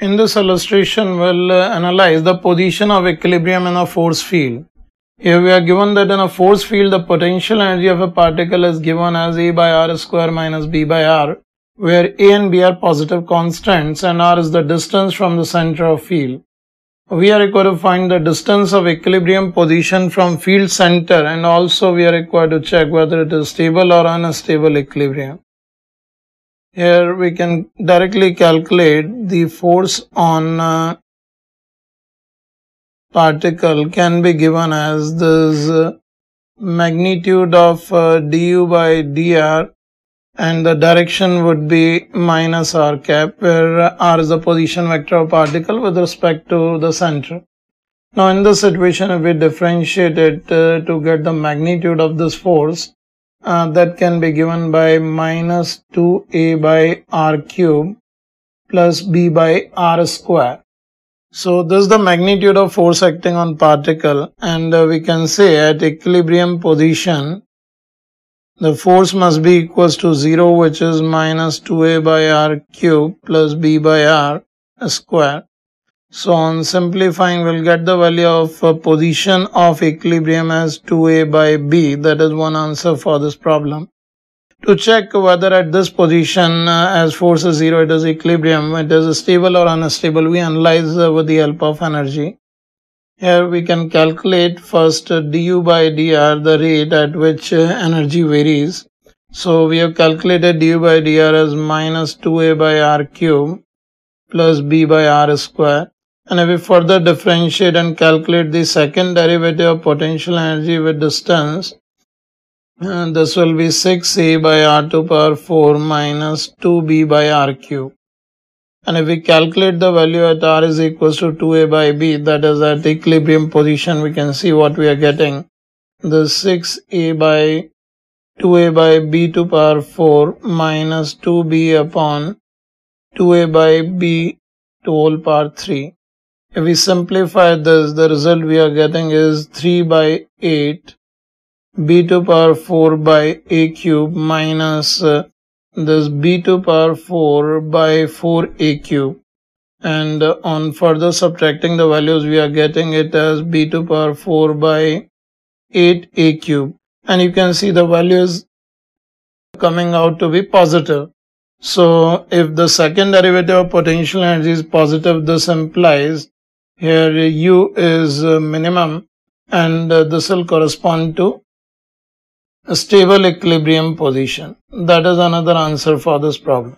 In this illustration, we'll uh, analyze the position of equilibrium in a force field. Here we are given that in a force field, the potential energy of a particle is given as A by R square minus B by R, where A and B are positive constants and R is the distance from the center of field. We are required to find the distance of equilibrium position from field center and also we are required to check whether it is stable or unstable equilibrium. Here we can directly calculate the force on uh, particle can be given as this uh, magnitude of uh, du by dr and the direction would be minus r cap where r is the position vector of particle with respect to the center. Now in this situation if we differentiate it uh, to get the magnitude of this force uh, that can be given by minus 2a by r cube plus b by r square. So this is the magnitude of force acting on particle and uh, we can say at equilibrium position the force must be equals to 0 which is minus 2a by r cube plus b by r square. So on simplifying, we'll get the value of uh, position of equilibrium as 2a by b. That is one answer for this problem. To check whether at this position uh, as force is 0, it is equilibrium, it is stable or unstable, we analyze uh, with the help of energy. Here we can calculate first du by dr, the rate at which uh, energy varies. So we have calculated du by dr as minus 2a by r cube plus b by r square and if we further differentiate and calculate the second derivative of potential energy with distance, uh, this will be 6a by r to power 4 minus 2b by r cube. And if we calculate the value at r is equals to 2a by b, that is at equilibrium position, we can see what we are getting. The 6a by 2a by b to power 4 minus 2b upon 2a by b to whole power 3 if we simplify this, the result we are getting is 3 by 8 b to power 4 by a cube minus uh, this b to power 4 by 4a cube. And uh, on further subtracting the values, we are getting it as b to power 4 by 8a cube. And you can see the values coming out to be positive. So if the second derivative of potential energy is positive, this implies here u is uh, minimum and uh, this will correspond to a stable equilibrium position. That is another answer for this problem.